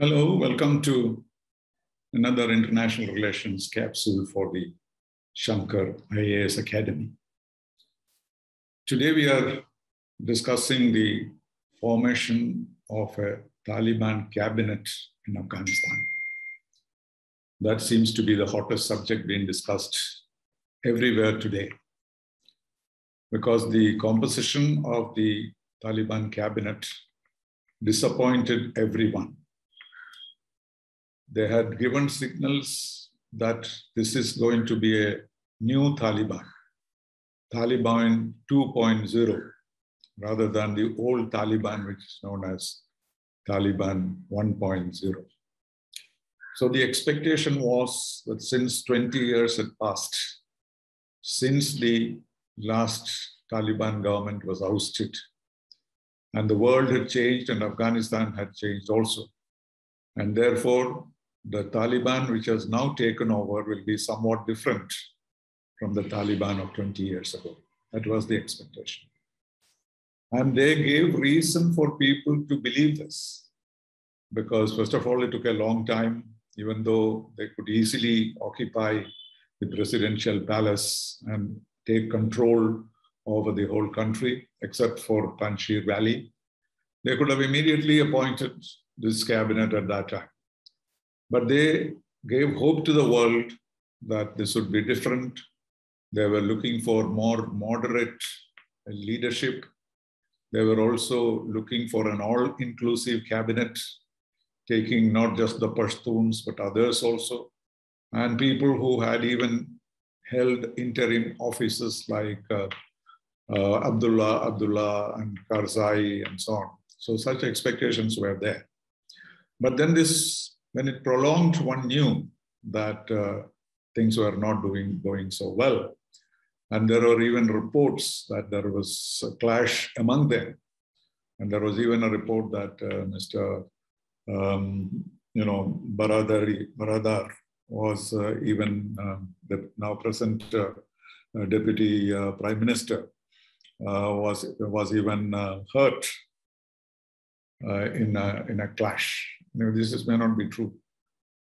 Hello, welcome to another international relations capsule for the Shankar IAS Academy. Today we are discussing the formation of a Taliban cabinet in Afghanistan. That seems to be the hottest subject being discussed everywhere today because the composition of the Taliban cabinet disappointed everyone they had given signals that this is going to be a new Taliban, Taliban 2.0, rather than the old Taliban, which is known as Taliban 1.0. So the expectation was that since 20 years had passed, since the last Taliban government was ousted, and the world had changed and Afghanistan had changed also. And therefore, the Taliban, which has now taken over, will be somewhat different from the Taliban of 20 years ago. That was the expectation. And they gave reason for people to believe this. Because, first of all, it took a long time, even though they could easily occupy the presidential palace and take control over the whole country, except for Panjshir Valley. They could have immediately appointed this cabinet at that time. But they gave hope to the world that this would be different. They were looking for more moderate leadership. They were also looking for an all inclusive cabinet, taking not just the Pashtuns, but others also, and people who had even held interim offices like uh, uh, Abdullah, Abdullah, and Karzai, and so on. So such expectations were there. But then this when it prolonged, one knew that uh, things were not doing going so well. And there were even reports that there was a clash among them. And there was even a report that uh, Mr. Um, you know, Baradari, Baradar was uh, even um, the now present uh, uh, deputy uh, prime minister was was even hurt in a, in a clash you know, this is, may not be true.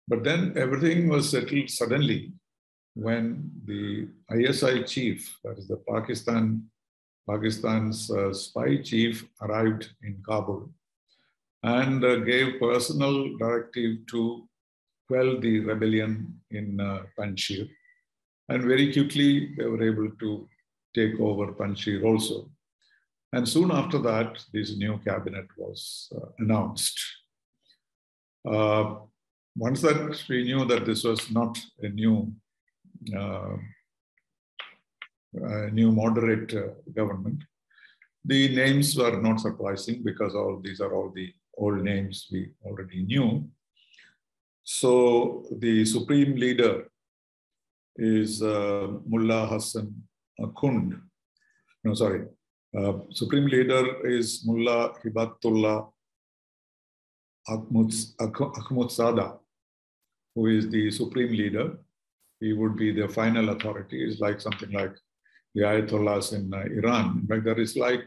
But then everything was settled suddenly when the ISI chief, that is the Pakistan, Pakistan's uh, spy chief, arrived in Kabul and uh, gave personal directive to quell the rebellion in uh, Panjshir. And very quickly, they were able to take over Panjshir also. And soon after that, this new cabinet was uh, announced. Uh, once that we knew that this was not a new, uh, a new moderate uh, government, the names were not surprising because all these are all the old names we already knew. So the supreme leader is uh, Mullah Hassan Khund. No, sorry. Uh, supreme leader is Mullah Hibatullah Akhundzada, who is the supreme leader. He would be the final authority. It's like something like the Ayatollahs in uh, Iran. In fact, there is slight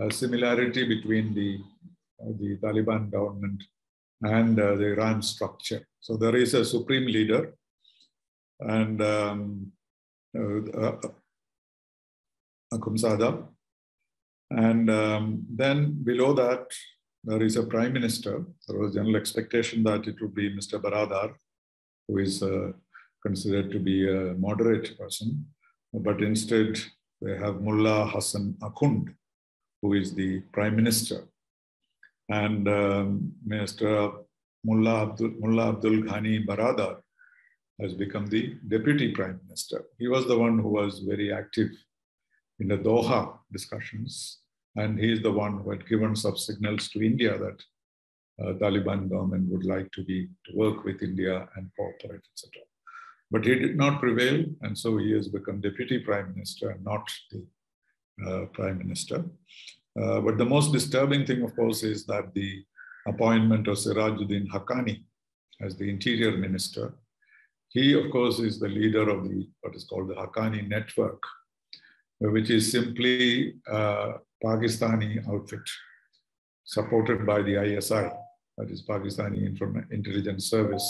uh, similarity between the, uh, the Taliban government and the Iran structure. So there is a supreme leader, and um, uh, uh, Akhundzada. And um, then below that, there is a prime minister. There was general expectation that it would be Mr. Baradar, who is uh, considered to be a moderate person. But instead, they have Mullah Hassan Akhund, who is the prime minister. And um, Mr. Mullah Abdul, Mullah Abdul Ghani Baradar has become the deputy prime minister. He was the one who was very active in the Doha discussions and he is the one who had given some signals to India that uh, Taliban government would like to be to work with India and cooperate, etc. But he did not prevail, and so he has become deputy prime minister and not the uh, prime minister. Uh, but the most disturbing thing, of course, is that the appointment of Sirajuddin Haqqani as the interior minister. He, of course, is the leader of the what is called the Haqqani network, which is simply uh, Pakistani outfit supported by the ISI, that is Pakistani Inform Intelligence Service.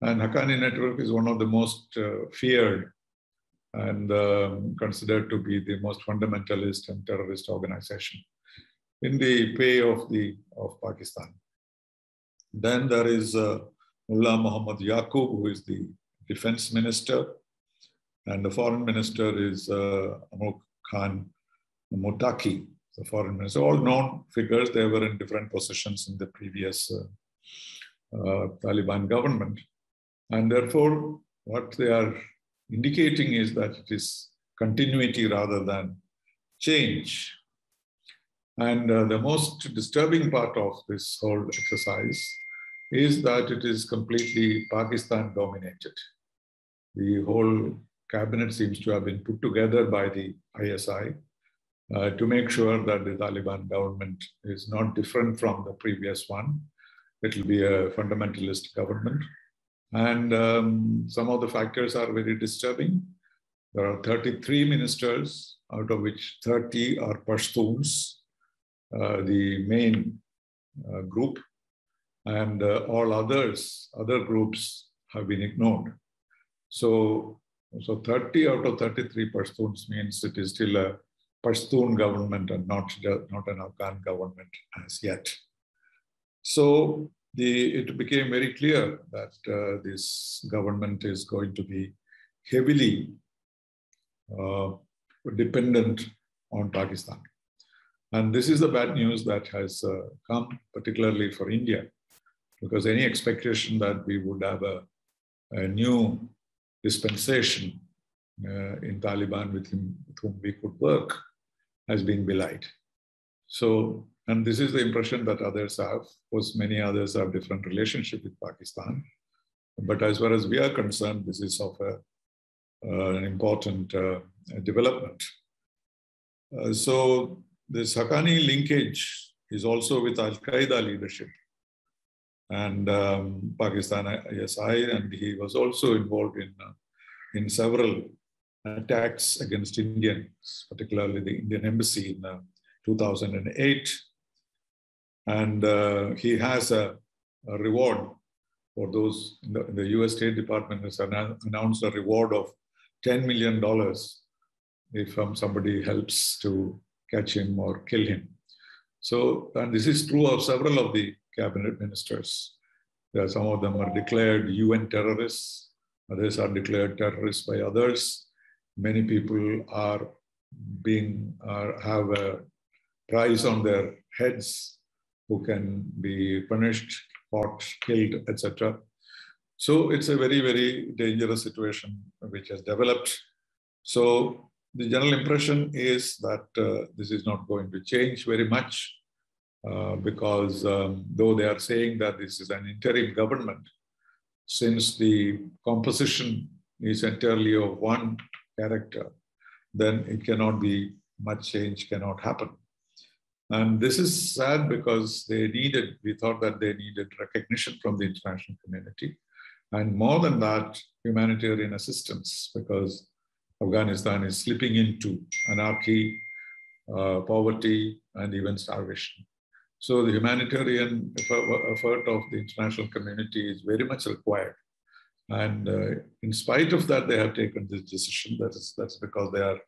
And Haqqani Network is one of the most uh, feared and um, considered to be the most fundamentalist and terrorist organization in the pay of the of Pakistan. Then there is uh, Mullah Muhammad Yaqub, who is the defense minister, and the foreign minister is uh, Amir Khan Muttaqi, the foreign minister. All known figures, they were in different positions in the previous uh, uh, Taliban government. And therefore, what they are indicating is that it is continuity rather than change. And uh, the most disturbing part of this whole exercise is that it is completely Pakistan dominated. The whole cabinet seems to have been put together by the ISI uh, to make sure that the Taliban government is not different from the previous one. It will be a fundamentalist government. And um, some of the factors are very disturbing. There are 33 ministers, out of which 30 are Pashtuns, uh, the main uh, group, and uh, all others, other groups have been ignored. So, so 30 out of 33 Pashtuns means it is still a Pashtun government and not, not an Afghan government as yet. So the, it became very clear that uh, this government is going to be heavily uh, dependent on Pakistan. And this is the bad news that has uh, come, particularly for India, because any expectation that we would have a, a new dispensation uh, in Taliban with, him, with whom we could work has been belied. So, and this is the impression that others have. Of course, many others have different relationship with Pakistan. But as far as we are concerned, this is of a, uh, an important uh, development. Uh, so this Haqqani linkage is also with Al-Qaeda leadership and um, Pakistan ISI, and he was also involved in, uh, in several attacks against Indians, particularly the Indian embassy in uh, 2008. And uh, he has a, a, reward for those, in the, in the, US State Department has announced a reward of $10 million if um, somebody helps to catch him or kill him. So, and this is true of several of the cabinet ministers. some of them are declared UN terrorists, others are declared terrorists by others many people are being are, have a price on their heads who can be punished, caught, killed, etc. So it's a very, very dangerous situation which has developed. So the general impression is that uh, this is not going to change very much uh, because um, though they are saying that this is an interim government, since the composition is entirely of one character, then it cannot be much change cannot happen. And this is sad because they needed, we thought that they needed recognition from the international community. And more than that, humanitarian assistance, because Afghanistan is slipping into anarchy, uh, poverty, and even starvation. So the humanitarian effort of the international community is very much required and uh, in spite of that, they have taken this decision. That is, that's because they are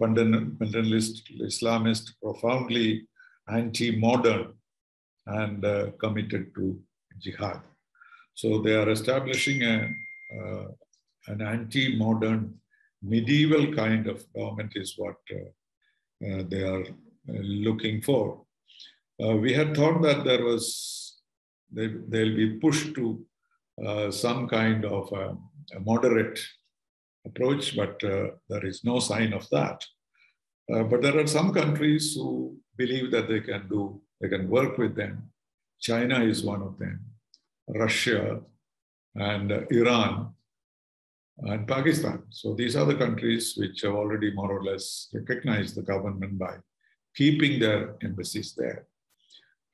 fundamentalist, Islamist, profoundly anti-modern, and uh, committed to jihad. So they are establishing a, uh, an anti-modern, medieval kind of government is what uh, uh, they are uh, looking for. we had thought that there was they, they'll be pushed to uh, some kind of a, a moderate approach, but uh, there is no sign of that. Uh, but there are some countries who believe that they can do, they can work with them. China is one of them, Russia and Iran and Pakistan. So these are the countries which have already more or less recognized the government by keeping their embassies there.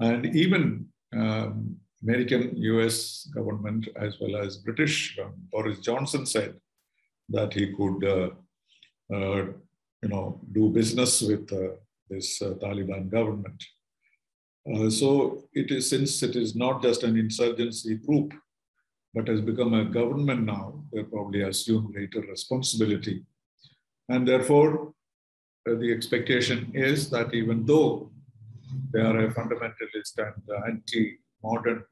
And even um, American US government as well as British, um, Boris Johnson said that he could, uh, uh, you know, do business with uh, this uh, Taliban government. Uh, so it is since it is not just an insurgency group, but has become a government now, they probably assume greater responsibility. And therefore, uh, the expectation is that even though they are a fundamentalist and anti-modern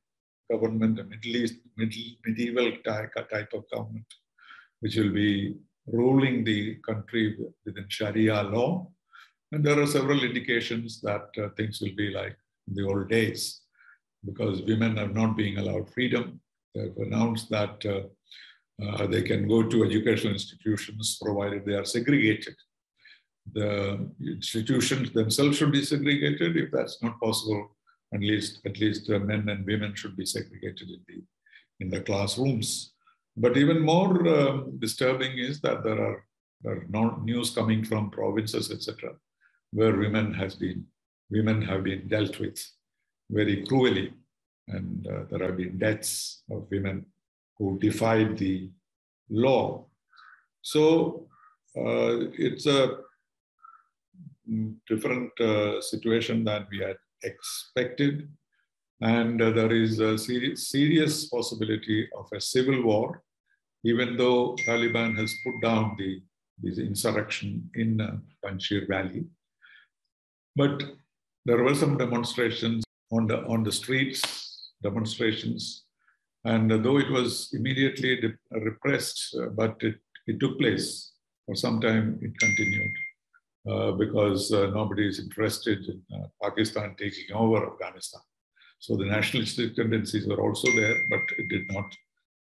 government, a Middle East, middle, medieval type, of government, which will be ruling the country within Sharia law. And there are several indications that uh, things will be like the old days because women are not being allowed freedom. They've announced that uh, uh, they can go to educational institutions provided they are segregated. The institutions themselves should be segregated. If that's not possible, at least at least uh, men and women should be segregated in the in the classrooms. But even more um, disturbing is that there are, there are no news coming from provinces, etc., where women has been women have been dealt with very cruelly, and uh, there have been deaths of women who defied the law. So uh, it's a different uh, situation than we had expected. And uh, there is a serious, serious possibility of a civil war, even though Taliban has put down the this insurrection in uh, Panjshir Valley. But there were some demonstrations on the, on the streets, demonstrations, and though it was immediately repressed, uh, but it, it took place for some time, it continued. Uh, because uh, nobody is interested in uh, Pakistan taking over Afghanistan. So the nationalistic tendencies were also there, but it did not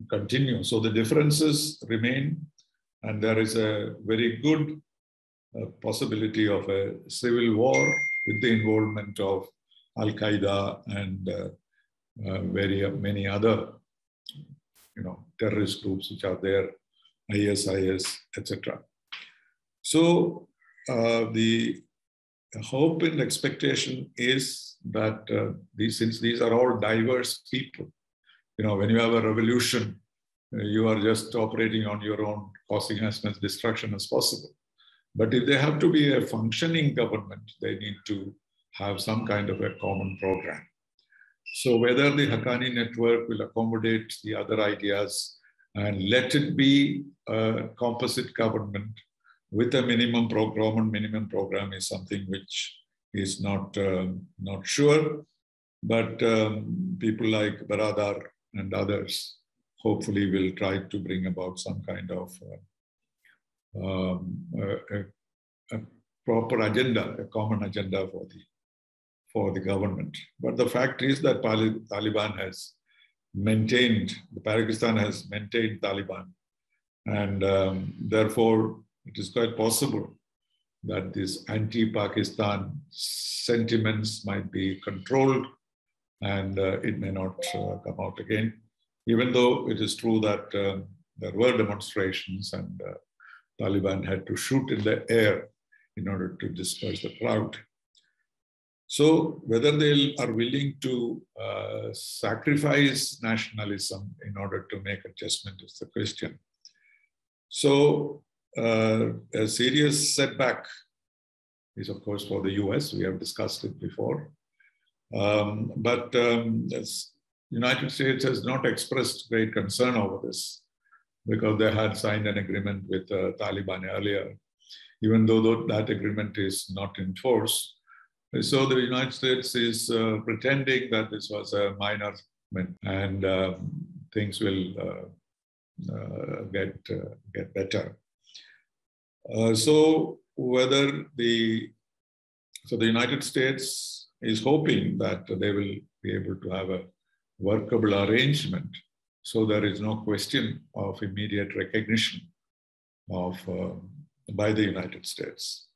continue. So the differences remain, and there is a very good uh, possibility of a civil war with the involvement of Al Qaeda and uh, uh, very many other, you know, terrorist groups which are there, ISIS, etc. So uh, the hope and expectation is that uh, these, since these are all diverse people, you know, when you have a revolution, uh, you are just operating on your own, causing as much destruction as possible. But if they have to be a functioning government, they need to have some kind of a common program. So whether the Haqqani network will accommodate the other ideas and let it be a composite government with a minimum program and minimum program is something which is not um, not sure but um, people like Baradar and others hopefully will try to bring about some kind of uh, um, a, a, proper agenda, a common agenda for the for the government. But the fact is that Taliban has maintained, the Pakistan has maintained Taliban, and um, therefore it is quite possible that these anti-Pakistan sentiments might be controlled and uh, it may not uh, come out again, even though it is true that uh, there were demonstrations and uh, Taliban had to shoot in the air in order to disperse the crowd. So whether they are willing to uh, sacrifice nationalism in order to make adjustment is the question. So a serious setback is, of course, for the US. We have discussed it before. Um, but um, the United States has not expressed great concern over this because they had signed an agreement with uh, Taliban earlier, even though that agreement is not in force. So the United States is uh, pretending that this was a minor and um, things will uh, uh, get, uh, get better. Uh, so whether the so the United States is hoping that they will be able to have a workable arrangement, so there is no question of immediate recognition of uh, by the United States.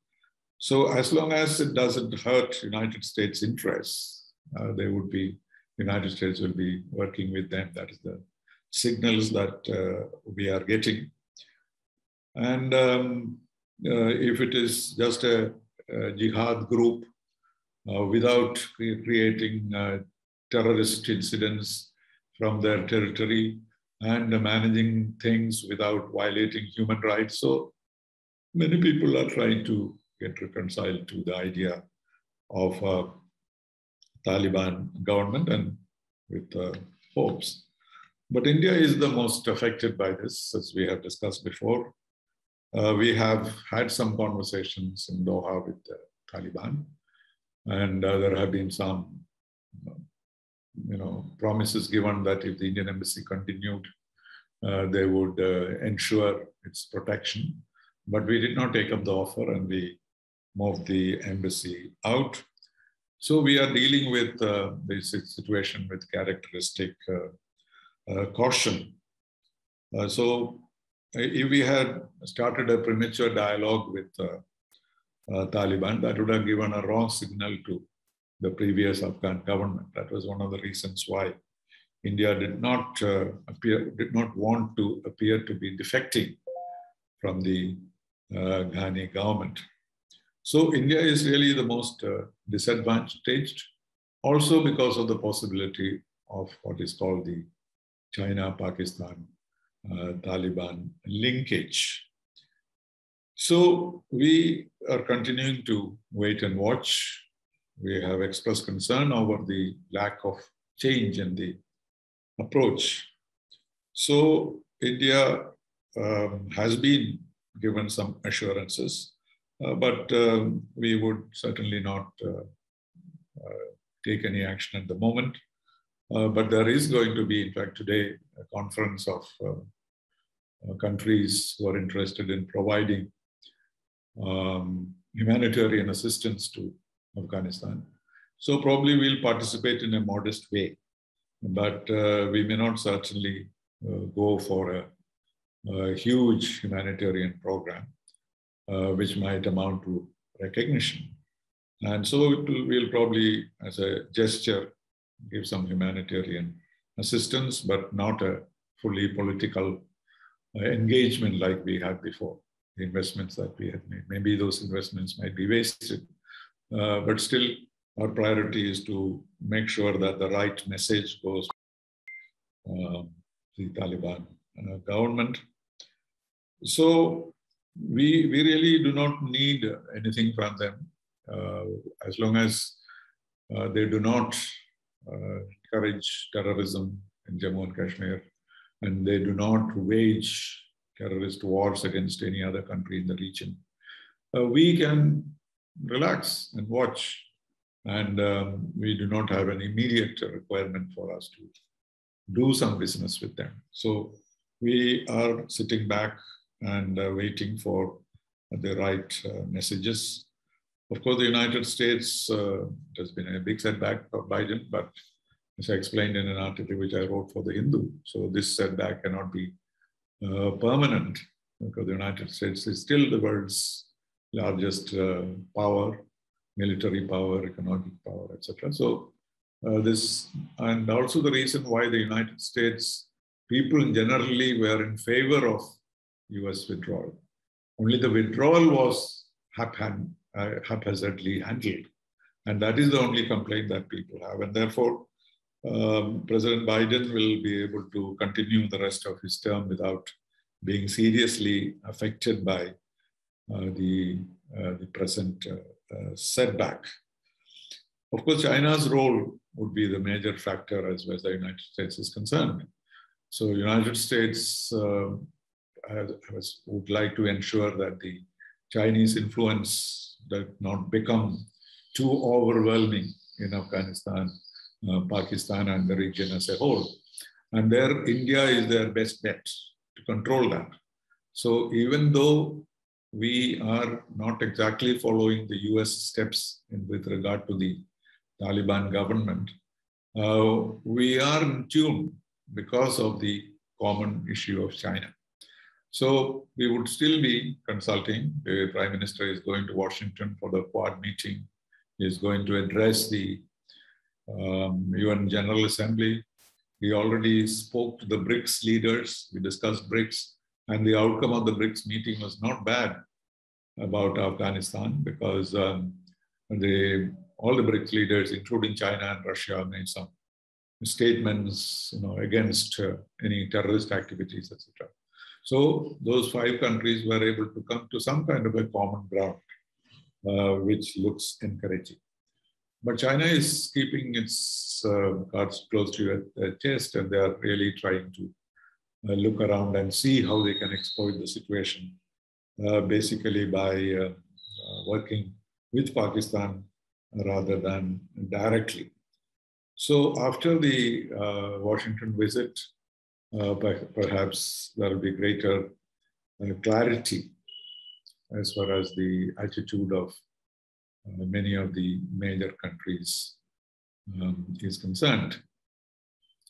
So as long as it doesn't hurt United States interests, uh, they would be United States will be working with them. That is the signals that uh, we are getting. And um, uh, if it is just a, a jihad group uh, without creating uh, terrorist incidents from their territory and managing things without violating human rights. So many people are trying to get reconciled to the idea of uh, Taliban government and with uh, hopes. But India is the most affected by this, as we have discussed before. Uh, we have had some conversations in Doha with the Taliban, and uh, there have been some, you know, promises given that if the Indian embassy continued, uh, they would uh, ensure its protection. But we did not take up the offer, and we moved the embassy out. So we are dealing with uh, this situation with characteristic uh, caution. so if we had started a premature dialogue with uh, uh, Taliban, that would have given a wrong signal to the previous Afghan government. That was one of the reasons why India did not uh, appear, did not want to appear to be defecting from the uh, Ghani government. So India is really the most uh, disadvantaged, also because of the possibility of what is called the China-Pakistan Taliban linkage. So we are continuing to wait and watch. We have expressed concern over the lack of change in the approach. So India um, has been given some assurances, uh, but um, we would certainly not uh, uh, take any action at the moment. Uh, but there is going to be, in fact, today, a conference of uh, uh, countries who are interested in providing um, humanitarian assistance to Afghanistan. So probably we'll participate in a modest way, but uh, we may not certainly uh, go for a, a, huge humanitarian program, uh, which might amount to recognition. And so will, we'll probably, as a gesture, give some humanitarian assistance, but not a fully political uh, engagement like we had before, the investments that we had made. Maybe those investments might be wasted, uh, but still our priority is to make sure that the right message goes uh, the Taliban uh, government. So we, we really do not need anything from them uh, as long as uh, they do not encourage terrorism in Jammu and Kashmir and they do not wage terrorist wars against any other country in the region. Uh, we can relax and watch, and um, we do not have an immediate requirement for us to do some business with them. So we are sitting back and uh, waiting for the right uh, messages. Of course, the United States uh, has been a big setback for Biden, but as I explained in an article which I wrote for the Hindu. So this setback cannot be uh, permanent because the United States is still the world's largest uh, power, military power, economic power, etc. So uh, this, and also the reason why the United States people generally were in favor of US withdrawal. Only the withdrawal was uh, haphazardly handled. And that is the only complaint that people have. And therefore, um, President Biden will be able to continue the rest of his term without being seriously affected by uh, the, uh, the present uh, uh, setback. Of course, China's role would be the major factor as far as the United States is concerned. So United States um, has, would like to ensure that the Chinese influence does not become too overwhelming in Afghanistan Pakistan and the region as a whole. And there, India is their best bet to control that. So even though we are not exactly following the US steps in, with regard to the Taliban government, uh, we are in tune because of the common issue of China. So we would still be consulting. The Prime Minister is going to Washington for the Quad meeting. He is going to address the um, UN General Assembly. We already spoke to the BRICS leaders. We discussed BRICS, and the outcome of the BRICS meeting was not bad about Afghanistan because um, all the BRICS leaders, including China and Russia, made some statements you know, against uh, any terrorist activities, etc. So those five countries were able to come to some kind of a common ground, uh, which looks encouraging. But China is keeping its uh, cards close to their chest and they are really trying to uh, look around and see how they can exploit the situation, uh, basically by uh, uh, working with Pakistan rather than directly. So after the uh, Washington visit, perhaps there will be greater clarity as far as the attitude of uh, many of the major countries um, is concerned.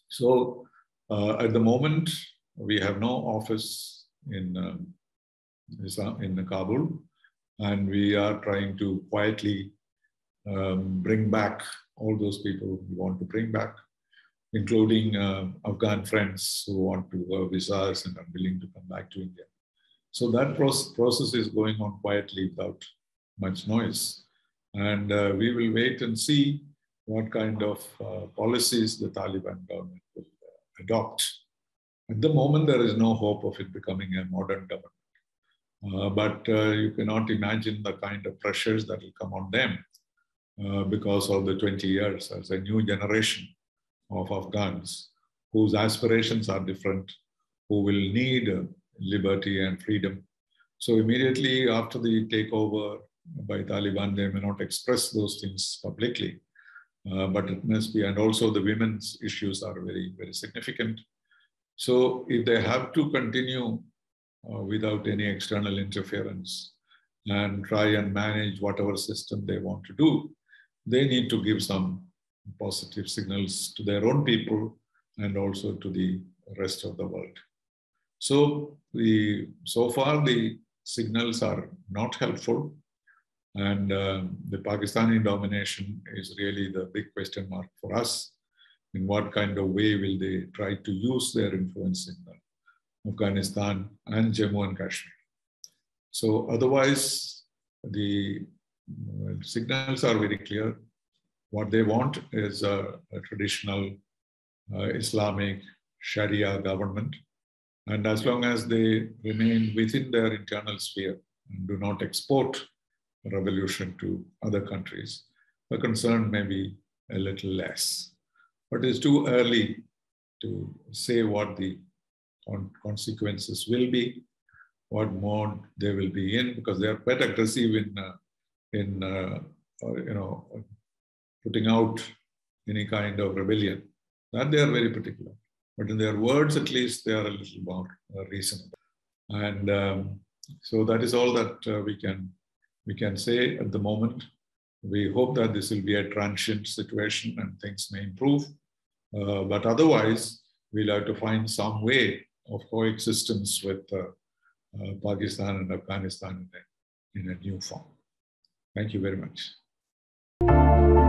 So uh, at the moment, we have no office in, um, in Kabul, and we are trying to quietly um, bring back all those people we want to bring back, including uh, Afghan friends who want to have visas and are willing to come back to India. So that process is going on quietly without much noise. And uh, we will wait and see what kind of uh, policies the Taliban government will uh, adopt. At the moment, there is no hope of it becoming a modern government. Uh, but uh, you cannot imagine the kind of pressures that will come on them uh, because of the 20 years as a new generation of Afghans whose aspirations are different, who will need liberty and freedom. So immediately after the takeover by Taliban. They may not express those things publicly, uh, but it must be, and also the women's issues are very, very significant. So if they have to continue uh, without any external interference and try and manage whatever system they want to do, they need to give some positive signals to their own people and also to the rest of the world. So the so far the signals are not helpful. And uh, the Pakistani domination is really the big question mark for us. In what kind of way will they try to use their influence in Afghanistan and Jammu and Kashmir? So otherwise, the signals are very clear. What they want is a, a traditional uh, Islamic Sharia government. And as long as they remain within their internal sphere and do not export revolution to other countries, the concern may be a little less. But it's too early to say what the consequences will be, what mode they will be in, because they are quite aggressive in, uh, in uh, uh, you know, putting out any kind of rebellion. That they are very particular. But in their words, at least, they are a little more uh, reasonable. And um, so that is all that uh, we can we can say at the moment. We hope that this will be a transient situation and things may improve. Uh, but otherwise, we'll have to find some way of coexistence with uh, uh, Pakistan and Afghanistan in a, in a new form. Thank you very much.